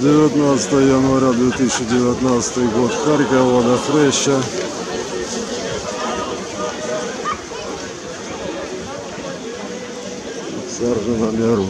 19 января 2019 год. Харьков, водохреща. Сержа на миру.